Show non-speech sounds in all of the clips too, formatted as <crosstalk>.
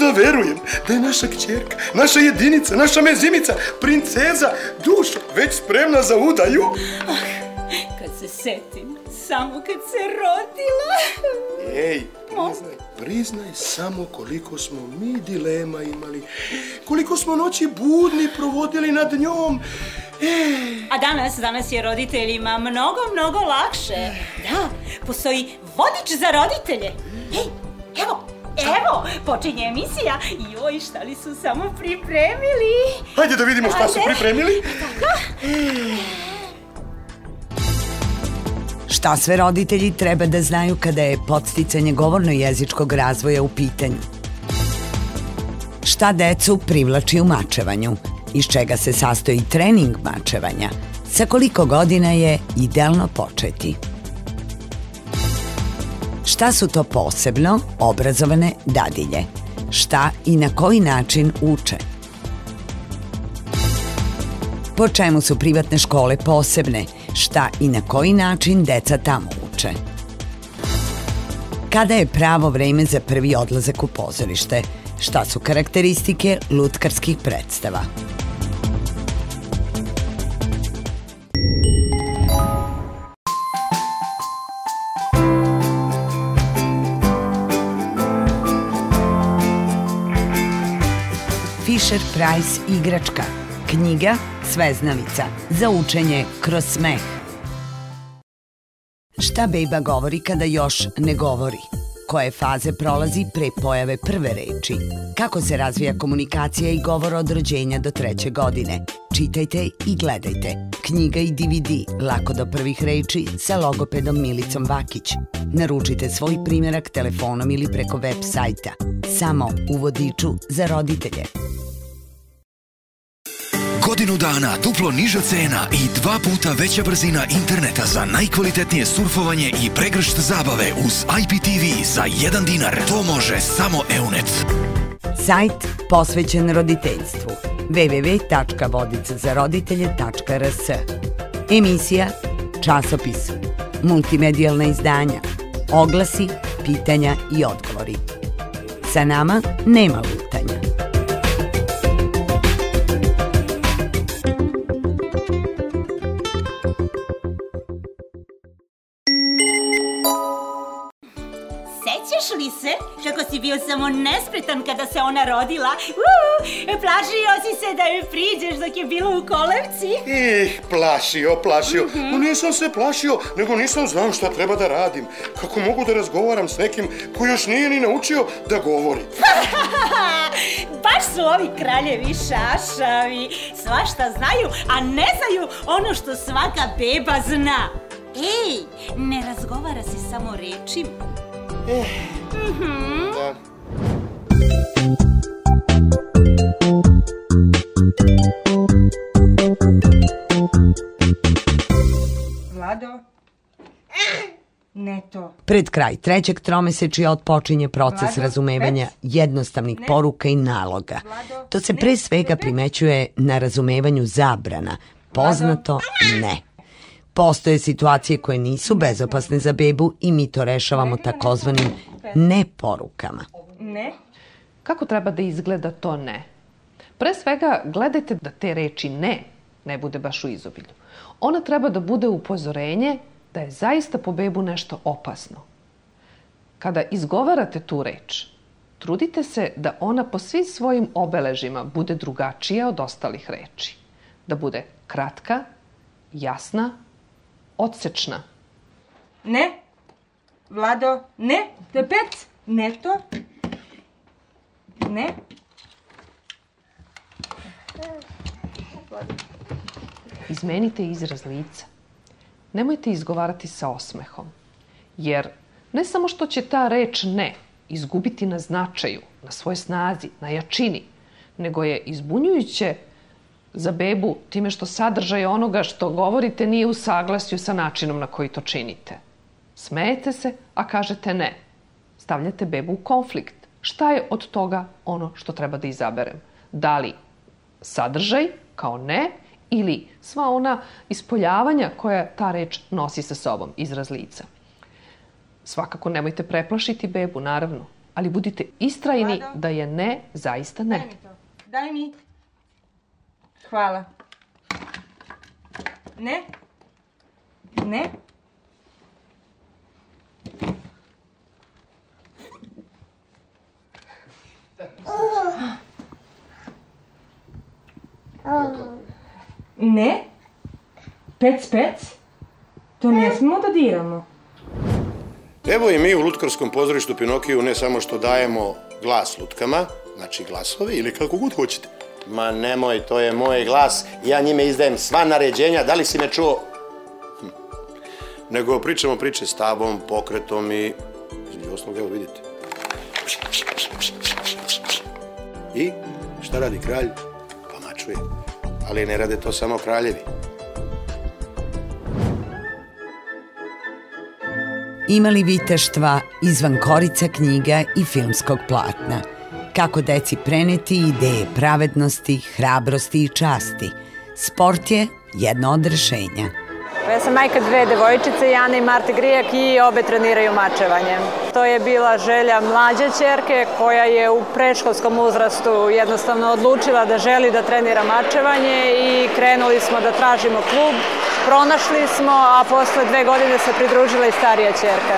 da verujem da je naša kćerka, naša jedinica, naša mezimica, princeza, dušo, već spremna za udaju. Kad se setim, samo kad se rodila. Ej, priznaj, priznaj samo koliko smo mi dilema imali, koliko smo noći budni provodili nad njom. Ej, A danas, danas je roditeljima mnogo, mnogo lakše. Da, postoji vodič za roditelje. Ej, evo, evo, počinje emisija. Joj, šta li su samo pripremili? hajde da vidimo šta su pripremili. Šta sve roditelji treba da znaju kada je podsticanje govorno-jezičkog razvoja u pitanju? Šta decu privlači u mačevanju? Iz čega se sastoji trening mačevanja? Sa koliko godina je idealno početi? Šta su to posebno obrazovane dadilje? Šta i na koji način uče? Po čemu su privatne škole posebne? Šta i na koji način deca tamo uče? Kada je pravo vreme za prvi odlazak u pozorište? Šta su karakteristike lutkarskih predstava? Fisher Price igračka. Knjiga Sveznalica za učenje kroz smeh. Šta beba govori kada još ne govori? Koje faze prolazi pre pojave prve reči? Kako se razvija komunikacija i govor od rođenja do treće godine? Čitajte i gledajte. Knjiga i DVD Lako do prvih reči sa logopedom Milicom Vakić. Naručite svoj primjerak telefonom ili preko web sajta. Samo u vodiču za roditelje. Godinu dana duplo niža cena i dva puta veća brzina interneta za najkvalitetnije surfovanje i pregršt zabave uz IPTV za 1 dinar. To može samo Eunet. Sajt posvećen roditeljstvu www.vodicazaroditelje.rs Emisija, časopis, multimedijalna izdanja, oglasi, pitanja i odgovori. Sa nama nema lutanja. Se kako si bio samo nespretan kada se ona rodila? Uuu, plašio si se da joj priđeš dok je bila u kolevci. Ih, plašio, plašio. No nisam se plašio, nego nisam znao šta treba da radim. Kako mogu da razgovaram s nekim koji još nije ni naučio da govori. <laughs> Baš su ovi kraljevi šašavi. Svašta znaju, a ne znaju ono što svaka beba zna. Ej, ne razgovara se samo rečima. Da. Vlado? Ne to. Pred kraj trećeg tromesečja otpočinje proces Vlado, razumevanja već? jednostavnih Ne. poruka i naloga. Vlado, To se ne, pre svega ne. primećuje na razumevanju zabrana, poznato ne. Postoje situacije koje nisu bezopasne za bebu i mi to rešavamo takozvanim ne porukama. Ne? Kako treba da izgleda to ne? Pre svega, gledajte da te reči ne ne bude baš u izobilju. Ona treba da bude upozorenje da je zaista po bebu nešto opasno. Kada izgovarate tu reč, trudite se da ona po svim svojim obeležima bude drugačija od ostalih reči. Da bude kratka, jasna, odsečna. Ne? Vlado? Ne? Opet? Ne to? Ne? Izmenite izraz lica. Nemojte izgovarati sa osmehom. Jer ne samo što će ta reč ne izgubiti na značaju, na svojoj snazi, na jačini, nego je izbunjujuće za bebu time što sadržaj onoga što govorite nije u saglasju sa načinom na koji to činite. Smejete se, a kažete ne. Stavljate bebu u konflikt. Šta je od toga ono što treba da izaberem? Da li sadržaj kao ne ili sva ona ispoljavanja koja ta reč nosi sa sobom, izraz lica. Svakako nemojte preplašiti bebu, naravno, ali budite istrajni da je ne zaista Daj ne. mi to. Daj mi. Hvala. Ne. Ne. Ne. Pec, pec. To ne smemo da diramo. Evo i mi u Lutkarskom pozorištu Pinokiju ne samo što dajemo glas lutkama, znači glasovi ili kako god hoćete. Ma nemoj, to je moj glas, ja njime izdajem sva naređenja, da li si me čuo? Hm. Nego pričamo priče stavom, pokretom i... Između ostalog, evo vidite. I šta radi kralj? Pa mačuje. Ali ne rade to samo kraljevi. Imali viteštva izvan korica knjiga i filmskog platna. Kako deci preneti ideje pravednosti, hrabrosti i časti. Sport je jedno od rešenja. Ja sam majka dve devojčice, Jana i Marte Grijak i obe treniraju mačevanje. To je bila želja mlađe čerke koja je u predškolskom uzrastu jednostavno odlučila da želi da trenira mačevanje i krenuli smo da tražimo klub. Pronašli smo, a posle dve godine se pridružila i starija čerka.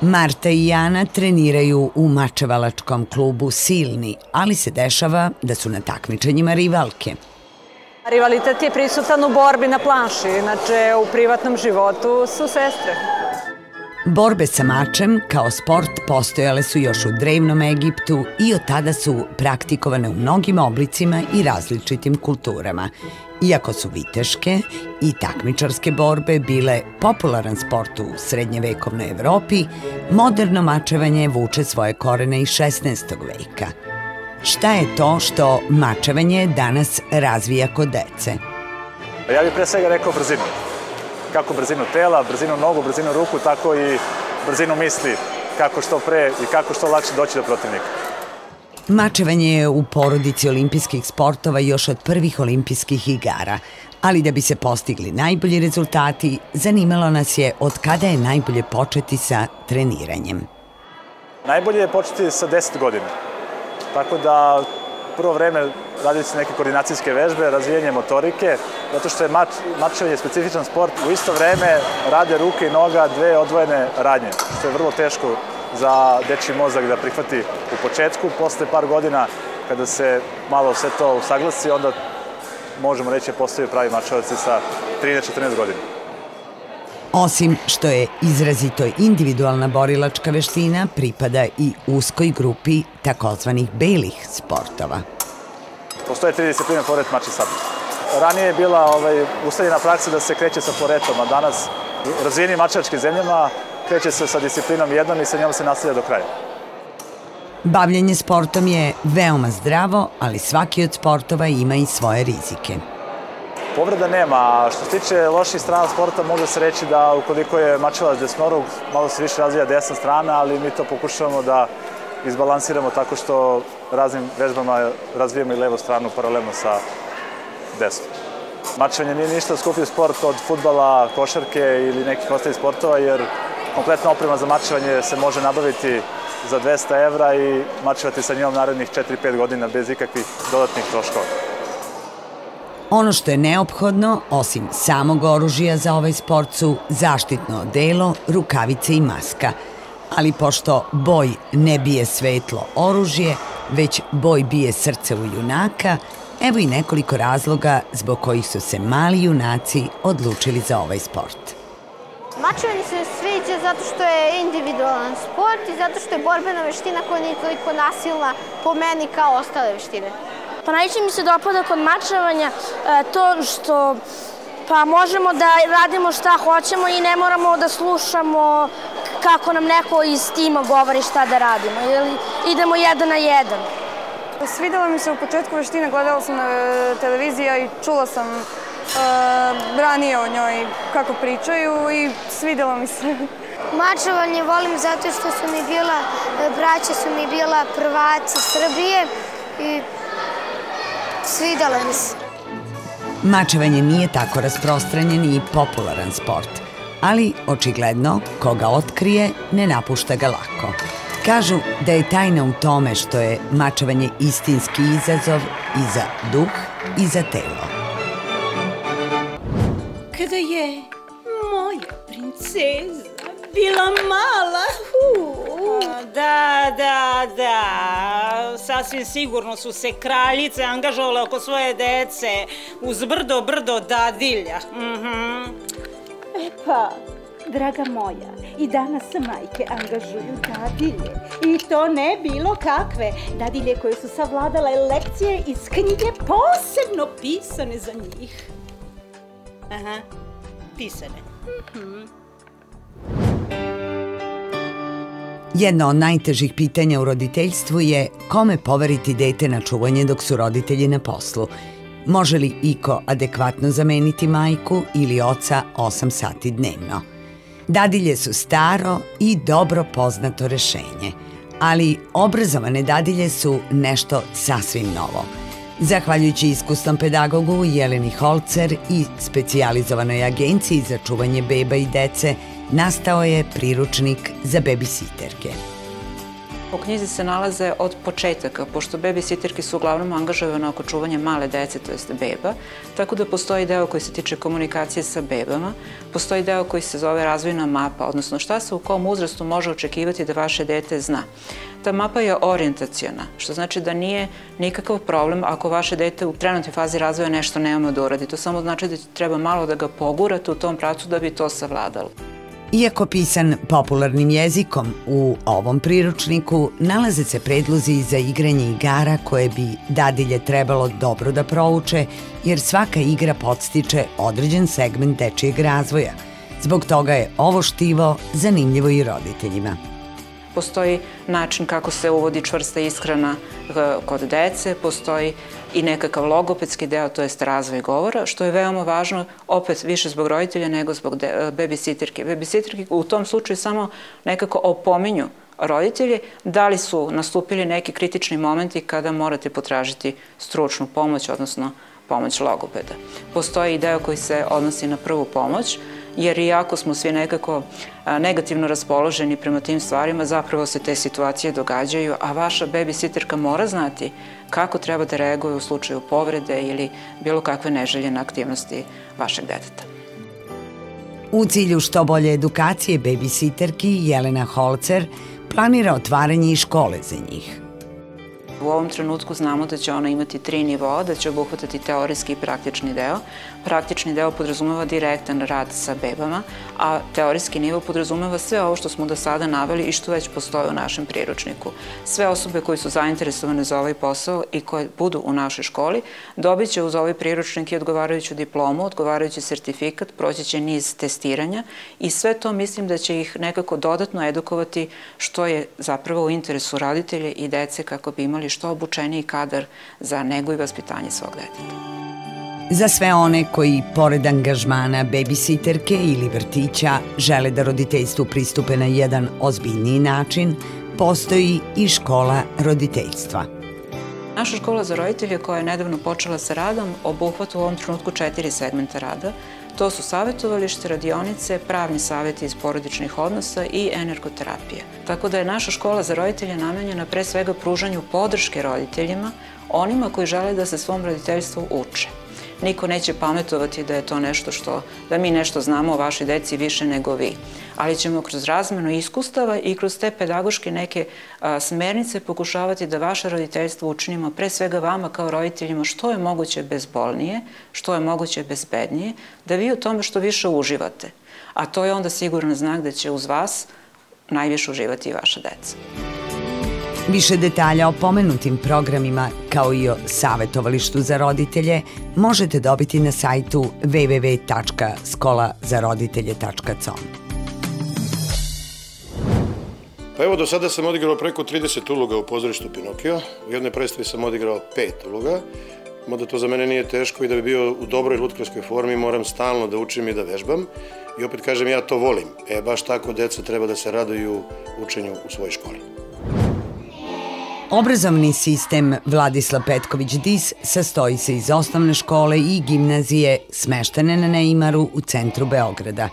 Marta i Jana treniraju u mačevalačkom klubu Silni, ali se dešava da su na takmičenjima rivalke. Rivalitet je prisutan u borbi na planši, inače u privatnom životu su sestre. Borbe sa mačem kao sport postojale su još u drevnom Egiptu i od tada su praktikovane u mnogim oblicima i različitim kulturama. Iako su viteške i takmičarske borbe bile popularan sport u srednjevekovnoj Evropi, moderno mačevanje vuče svoje korene iz 16. veka. Šta je to što mačevanje danas razvija kod dece? Ja bih pre svega rekao brzinu. Kako brzinu tela, brzinu nogu, brzinu ruku, tako i brzinu misli. Kako što pre i kako što lakše doći do protivnika. Mačevanje je u porodici olimpijskih sportova još od prvih olimpijskih igara, ali da bi se postigli najbolji rezultati, zanimalo nas je od kada je najbolje početi sa treniranjem. Najbolje je početi sa 10 godina. Tako da prvo vreme radili se neke koordinacijske vežbe, razvijanje motorike, zato što je mač, mačevanje specifičan sport. U isto vreme rade ruke i noga dve odvojene radnje, što je vrlo teško za dečji mozak da prihvati u početku. Posle par godina, kada se malo sve to usaglasi, onda možemo reći da postaju pravi mačevaci sa 13-14 godina. Osim što je izrazito individualna borilačka veština, pripada i uskoj grupi takozvanih belih sportova. Postoje tri discipline pored mači sablje. Ranije je bila ovaj, ustaljena praksa da se kreće sa poretom, a danas u razvijenim mačevačkim zemljama kreće se sa disciplinom jednom i sa njom se nastavlja do kraja. Bavljanje sportom je veoma zdravo, ali svaki od sportova ima i svoje rizike. Povreda nema, a što se tiče loših strana sporta, može se reći da ukoliko je mačevac desnorug, malo se više razvija desna strana, ali mi to pokušavamo da izbalansiramo tako što raznim vežbama razvijemo i levu stranu paralelno sa desnom. Mačevanje nije ništa skuplji sport od futbala, košarke ili nekih ostalih sportova, jer kompletna oprema za mačevanje se može nabaviti za 200 evra i mačevati sa njom narednih 4-5 godina bez ikakvih dodatnih troškova. Ono što je neophodno, osim samog oružja za ovaj sport su zaštitno odelo, rukavice i maska. Ali pošto boj ne bije svetlo oružje, već boj bije srce u junaka, evo i nekoliko razloga zbog kojih su se mali junaci odlučili za ovaj sport. Mačevanje se sviđa zato što je individualan sport i zato što je borbena veština koja nije toliko nasilna po meni kao ostale veštine. Pa najviše mi se dopada kod mačevanja e, to što pa možemo da radimo šta hoćemo i ne moramo da slušamo kako nam neko iz tima govori šta da radimo. Ili idemo jedan na jedan. Svidela mi se u početku veštine, gledala sam na e, televiziji i čula sam e, ranije o njoj kako pričaju i svidela mi se. <laughs> Mačevanje volim zato što su mi bila, braća su mi bila prvaci Srbije i svidela mi se. Mačevanje nije tako rasprostranjen i popularan sport, ali očigledno koga otkrije ne napušta ga lako. Kažu da je tajna u tome što je mačevanje istinski izazov i za duh i za telo. Kada je moja princeza bila mala, uh, Da, da, da. Sasvim sigurno su se kraljice angažovale oko svoje dece uz brdo, brdo dadilja. Mhm. E pa, draga moja, i danas majke angažuju dadilje. I to ne bilo kakve. Dadilje koje su savladale lekcije iz knjige posebno pisane za njih. Aha, pisane. Mhm. Jedno od najtežih pitanja u roditeljstvu je kome poveriti dete na čuvanje dok su roditelji na poslu. Može li iko adekvatno zameniti majku ili oca 8 sati dnevno? Dadilje su staro i dobro poznato rešenje, ali obrazovane dadilje su nešto sasvim novo. Zahvaljujući iskusnom pedagogu Jeleni Holcer i specijalizovanoj agenciji za čuvanje beba i dece, nastao je priručnik za bebisiterke. U knjizi se nalaze od početaka, pošto babysitterke su uglavnom angažovane oko čuvanja male dece, to jest beba, tako da postoji deo koji se tiče komunikacije sa bebama, postoji deo koji se zove razvojna mapa, odnosno šta se u kom uzrastu može očekivati da vaše dete zna. Ta mapa je orijentacijona, što znači da nije nikakav problem ako vaše dete u trenutnoj fazi razvoja nešto nema da uradi. To samo znači da treba malo da ga pogurate u tom pracu da bi to savladalo. Iako pisan popularnim jezikom, u ovom priručniku nalaze se predlozi za igranje igara koje bi dadilje trebalo dobro da prouče, jer svaka igra podstiče određen segment dečijeg razvoja. Zbog toga je ovo štivo zanimljivo i roditeljima. Postoji način kako se uvodi čvrsta ishrana eh, kod dece, postoji i nekakav logopedski deo, to jest razvoj govora, što je veoma važno, opet više zbog roditelja nego zbog babysitterke. Babysitterke u tom slučaju samo nekako opominju roditelji da li su nastupili neki kritični momenti kada morate potražiti stručnu pomoć, odnosno pomoć logopeda. Postoji i deo koji se odnosi na prvu pomoć, jer iako smo svi nekako negativno raspoloženi prema tim stvarima, zapravo se te situacije događaju, a vaša babysitterka mora znati kako treba da reaguje u slučaju povrede ili bilo kakve neželjene aktivnosti vašeg deteta. U cilju što bolje edukacije babysitterki Jelena Holcer planira otvaranje i škole za njih. U ovom trenutku znamo da će ona imati tri nivoa, da će obuhvatati teorijski i praktični deo. Praktični deo podrazumeva direktan rad sa bebama, a teorijski nivo podrazumeva sve ovo što smo do sada naveli i što već postoje u našem priručniku. Sve osobe koji su zainteresovane za ovaj posao i koje budu u našoj školi dobit će uz ovaj priručnik i odgovarajuću diplomu, odgovarajući sertifikat, proći će niz testiranja i sve to mislim da će ih nekako dodatno edukovati što je zapravo u interesu raditelje i dece kako bi imali što obučeniji kadar za nego i vaspitanje svog deteta. Za sve one koji, pored angažmana babysitterke ili vrtića, žele da roditeljstvu pristupe na jedan ozbiljniji način, postoji i škola roditeljstva. Naša škola za roditelje koja je nedavno počela sa radom obuhvata u ovom trenutku četiri segmenta rada. To su savjetovalište, radionice, pravni savjeti iz porodičnih odnosa i energoterapija. Tako da je naša škola za roditelje namenjena pre svega pružanju podrške roditeljima, onima koji žele da se svom roditeljstvu uče niko neće pametovati da je to nešto što, da mi nešto znamo o vašoj deci više nego vi. Ali ćemo kroz razmenu iskustava i kroz te pedagoške neke smernice pokušavati da vaše roditeljstvo učinimo pre svega vama kao roditeljima što je moguće bezbolnije, što je moguće bezbednije, da vi u tome što više uživate. A to je onda siguran znak da će uz vas najviše uživati i vaša deca. Više detalja o pomenutim programima, kao i o savetovalištu za roditelje, možete dobiti na sajtu www.skolazaroditelje.com. Pa evo, do sada sam odigrao preko 30 uloga u pozorištu Pinokio. U jednoj predstavi sam odigrao pet uloga, mada to za mene nije teško i da bi bio u dobroj lutkarskoj formi moram stalno da učim i da vežbam. I opet kažem, ja to volim. E, baš tako deca treba da se raduju učenju u svojoj školi. Obrazovni sistem Vladislav Petković-Dis sastoji se iz osnovne škole i gimnazije smeštene na Neimaru u centru Beograda.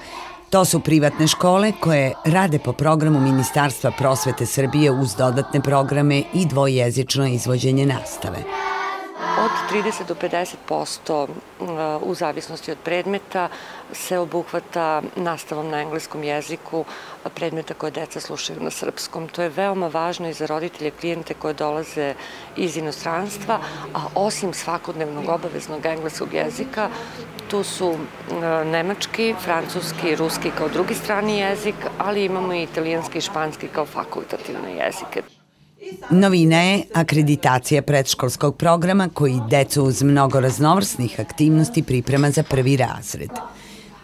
To su privatne škole koje rade po programu Ministarstva prosvete Srbije uz dodatne programe i dvojezično izvođenje nastave. Od 30 do 50% uh, u zavisnosti od predmeta se obuhvata nastavom na engleskom jeziku predmeta koje deca slušaju na srpskom. To je veoma važno i za roditelje klijente koje dolaze iz inostranstva, a osim svakodnevnog obaveznog engleskog jezika, tu su uh, nemački, francuski, ruski kao drugi strani jezik, ali imamo i italijanski i španski kao fakultativne jezike. Novina je akreditacija predškolskog programa koji decu uz mnogo raznovrsnih aktivnosti priprema za prvi razred.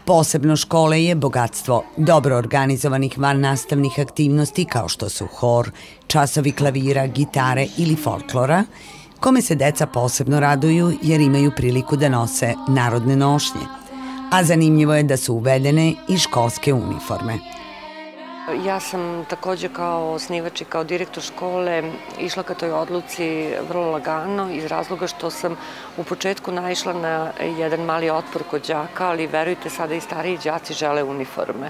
Posebno škole je bogatstvo dobro organizovanih van nastavnih aktivnosti kao što su hor, časovi klavira, gitare ili folklora, kome se deca posebno raduju jer imaju priliku da nose narodne nošnje. A zanimljivo je da su uvedene i školske uniforme. Ja sam takođe kao osnivač i kao direktor škole išla ka toj odluci vrlo lagano iz razloga što sam u početku naišla na jedan mali otpor kod đaka, ali verujte sada i stariji đaci žele uniforme.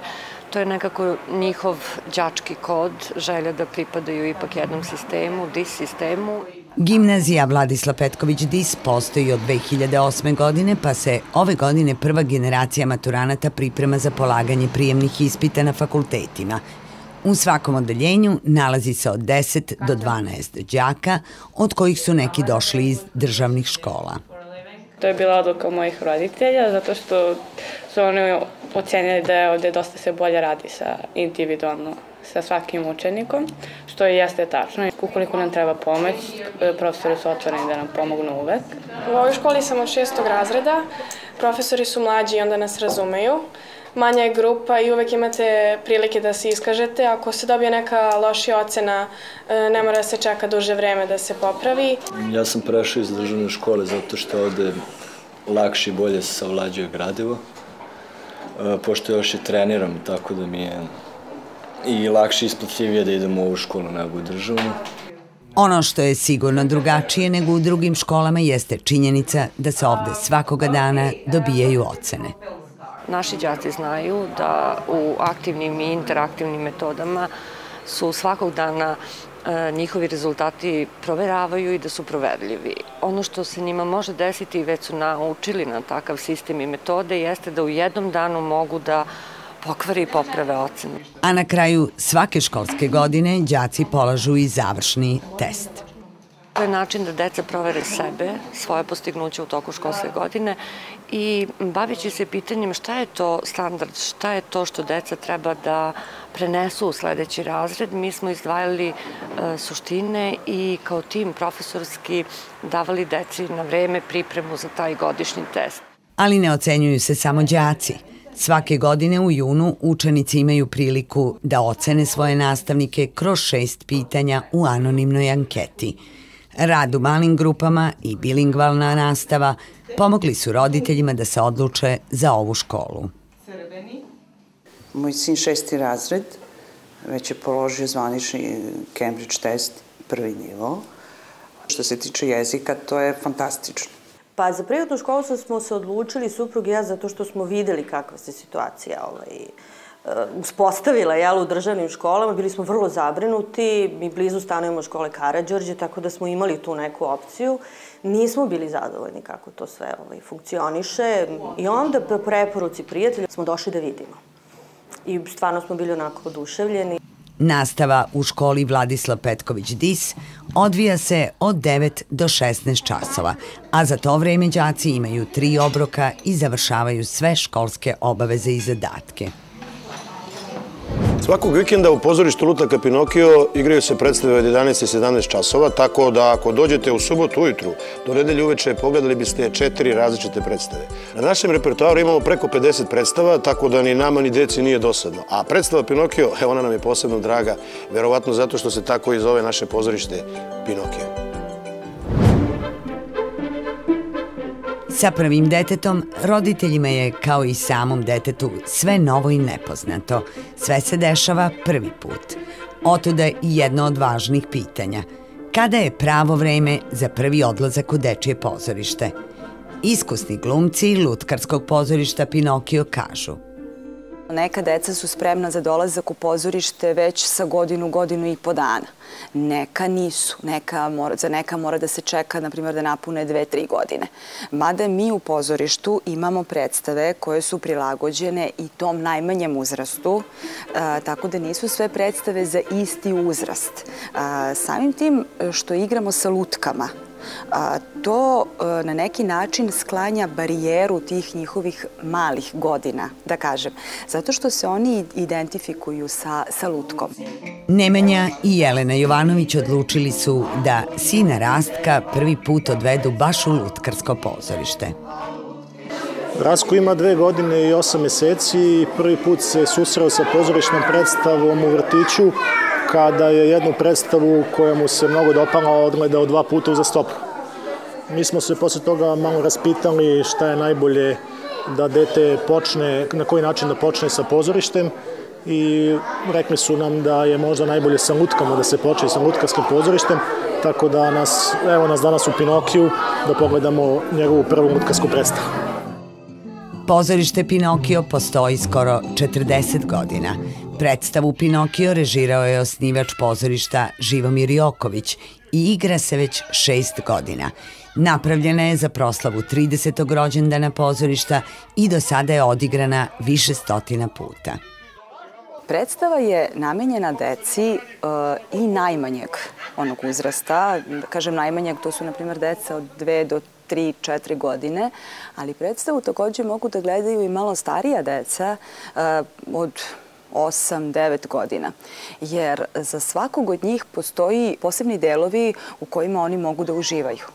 To je nekako njihov đački kod, želja da pripadaju ipak jednom sistemu, DIS sistemu. Gimnazija Vladisla Petković DIS postoji od 2008. godine, pa se ove godine prva generacija maturanata priprema za polaganje prijemnih ispita na fakultetima. U svakom odeljenju nalazi se od 10 do 12 đaka, od kojih su neki došli iz državnih škola. To je bila odluka mojih roditelja, zato što su oni ocenili da je ovde dosta se bolje radi sa individualno sa svakim učenikom, što i jeste tačno. Ukoliko nam treba pomoć, profesori su otvoreni da nam pomognu uvek. U ovoj školi sam od šestog razreda, profesori su mlađi i onda nas razumeju. Manja je grupa i uvek imate prilike da se iskažete. Ako se dobije neka lošija ocena, ne mora da se čeka duže vreme da se popravi. Ja sam prešao iz državne škole zato što ovde lakše i bolje se savlađuje gradivo. Pošto još i treniram, tako da mi je i lakše isplativije da idemo u ovu školu nego u državnu. Ono što je sigurno drugačije nego u drugim školama jeste činjenica da se ovde svakoga dana dobijaju ocene. Naši đaci znaju da u aktivnim i interaktivnim metodama su svakog dana e, njihovi rezultati proveravaju i da su proverljivi. Ono što se njima može desiti i već su naučili na takav sistem i metode jeste da u jednom danu mogu da pokvari i poprave ocene. A na kraju svake školske godine đaci polažu i završni test. To je način da deca provere sebe, svoje postignuće u toku školske godine i bavići se pitanjem šta je to standard, šta je to što deca treba da prenesu u sledeći razred, mi smo izdvajali e, suštine i kao tim profesorski davali deci na vreme pripremu za taj godišnji test. Ali ne ocenjuju se samo đaci. Svake godine u junu učenici imaju priliku da ocene svoje nastavnike kroz šest pitanja u anonimnoj anketi. Rad u malim grupama i bilingvalna nastava pomogli su roditeljima da se odluče za ovu školu. Moj sin šesti razred već je položio zvanični Cambridge test prvi nivo. Što se tiče jezika, to je fantastično. Pa za privatnu školu smo se odlučili, suprug i ja, zato što smo videli kakva se situacija ovaj, e, uspostavila jel, u državnim školama. Bili smo vrlo zabrinuti, mi blizu stanujemo škole Karadžorđe, tako da smo imali tu neku opciju. Nismo bili zadovoljni kako to sve ovaj, funkcioniše i onda po preporuci prijatelja smo došli da vidimo. I stvarno smo bili onako oduševljeni. Nastava u školi Vladislav Petković Dis odvija se od 9 do 16 časova, a za to vreme đaci imaju tri obroka i završavaju sve školske obaveze i zadatke. Svakog vikenda u pozorištu Lutaka Pinokio igraju se predstave od 11 i 17 časova, tako da ako dođete u subotu ujutru, do nedelje uveče pogledali biste četiri različite predstave. Na našem repertoaru imamo preko 50 predstava, tako da ni nama ni deci nije dosadno. A predstava Pinokio, evo ona nam je posebno draga, verovatno zato što se tako i zove naše pozorište Pinokio. Sa prvim detetom, roditeljima je, kao i samom detetu, sve novo i nepoznato. Sve se dešava prvi put. Otuda i jedno od važnih pitanja. Kada je pravo vreme za prvi odlazak u dečije pozorište? Iskusni glumci Lutkarskog pozorišta Pinokio kažu. Neka deca su spremna za dolazak u pozorište već sa godinu, godinu i po dana. Neka nisu. Neka mora, za neka mora da se čeka, na primjer, da napune dve, tri godine. Mada mi u pozorištu imamo predstave koje su prilagođene i tom najmanjem uzrastu, a, tako da nisu sve predstave za isti uzrast. A, samim tim što igramo sa lutkama, to a, na neki način sklanja barijeru tih njihovih malih godina, da kažem, zato što se oni identifikuju sa, sa lutkom. Nemanja i Jelena Jovanović odlučili su da sina Rastka prvi put odvedu baš u Lutkarsko pozorište. Rasko ima dve godine i osam meseci i prvi put se susreo sa pozorišnom predstavom u vrtiću kada je jednu predstavu koja mu se mnogo dopala odgledao dva puta uza stopu. Mi smo se posle toga malo raspitali šta je najbolje da dete počne, na koji način da počne sa pozorištem i rekli su nam da je možda najbolje sa lutkama da se počne sa lutkarskim pozorištem, tako da nas, evo nas danas u Pinokiju da pogledamo njegovu prvu lutkarsku predstavu. Pozorište Pinokio postoji skoro 40 godina. Predstavu Pinokio režirao je osnivač pozorišta Živomir Joković i igra se već šest godina. Napravljena je za proslavu 30. rođendana pozorišta i do sada je odigrana više stotina puta. Predstava je namenjena deci uh, i najmanjeg onog uzrasta. Kažem najmanjeg, to su na primjer deca od 2 do 3, 4 godine, ali predstavu takođe mogu da gledaju i malo starija deca uh, od 8, 9 godina. Jer za svakog od njih postoji posebni delovi u kojima oni mogu da uživaju.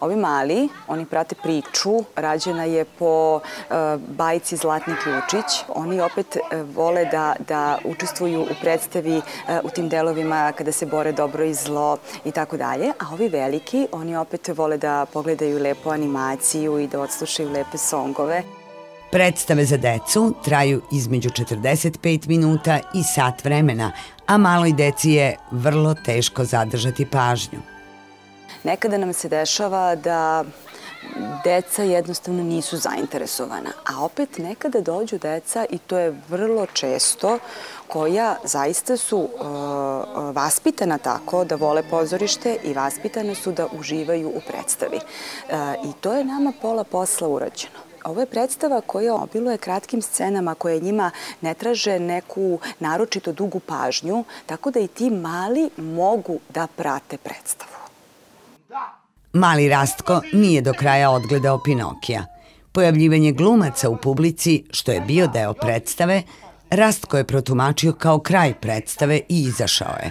Ovi mali, oni prate priču, rađena je po uh, bajci Zlatni ključić. Oni opet uh, vole da, da učestvuju u predstavi uh, u tim delovima kada se bore dobro i zlo i tako dalje. A ovi veliki, oni opet vole da pogledaju lepu animaciju i da odslušaju lepe songove. Predstave za decu traju između 45 minuta i sat vremena, a maloj deci je vrlo teško zadržati pažnju. Nekada nam se dešava da deca jednostavno nisu zainteresovana, a opet nekada dođu deca i to je vrlo često koja zaista su uh, vaspitana tako da vole pozorište i vaspitane su da uživaju u predstavi. Uh, I to je nama pola posla urađeno. Ovo je predstava koja obiluje kratkim scenama koje njima ne traže neku naročito dugu pažnju, tako da i ti mali mogu da prate predstavu. Mali Rastko nije do kraja odgledao Pinokija. Pojavljivanje glumaca u publici, što je bio deo predstave, Rastko je protumačio kao kraj predstave i izašao je.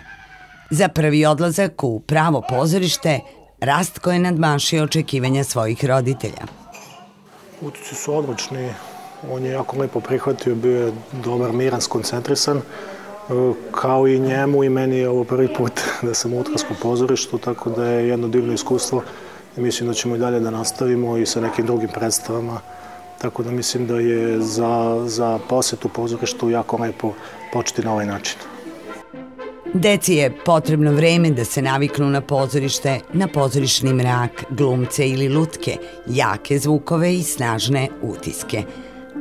Za prvi odlazak u pravo pozorište, Rastko je nadmašio očekivanja svojih roditelja. Utici su odlični. On je jako lepo prihvatio, bio je dobar, miran, skoncentrisan. Kao i njemu i meni je ovo prvi put <laughs> da sam u Utkarskom pozorištu, tako da je jedno divno iskustvo i mislim da ćemo i dalje da nastavimo i sa nekim drugim predstavama. Tako da mislim da je za, za posetu pozorištu jako lepo početi na ovaj način. Deci je potrebno vreme da se naviknu na pozorište, na pozorišni mrak, glumce ili lutke, jake zvukove i snažne utiske.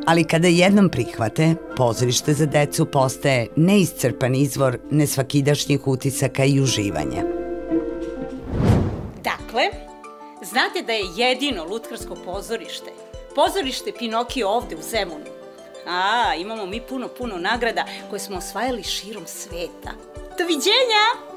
Ali kada jednom prihvate, pozorište za decu postaje neiscrpan izvor nesvakidašnjih utisaka i uživanja. Dakle, znate da je jedino lutkarsko pozorište, pozorište Pinokio ovde u Zemunu. A, imamo mi puno, puno nagrada koje smo osvajali širom sveta. Do widzenia!